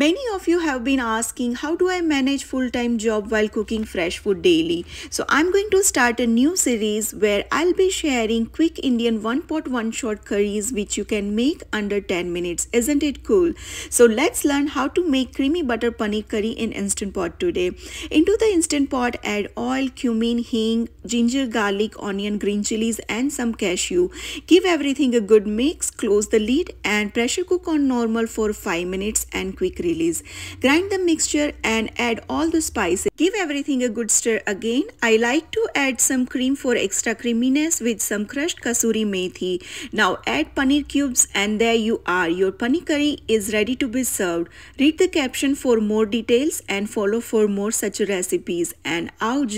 Many of you have been asking how do I manage full-time job while cooking fresh food daily. So I'm going to start a new series where I'll be sharing quick Indian one pot one shot curries which you can make under 10 minutes. Isn't it cool? So let's learn how to make creamy butter paneer curry in instant pot today. Into the instant pot add oil, cumin, hing, ginger, garlic, onion, green chilies and some cashew. Give everything a good mix, close the lid and pressure cook on normal for 5 minutes and quick Grind the mixture and add all the spices. Give everything a good stir again. I like to add some cream for extra creaminess with some crushed kasuri methi. Now add paneer cubes and there you are. Your paneer curry is ready to be served. Read the caption for more details and follow for more such recipes. And out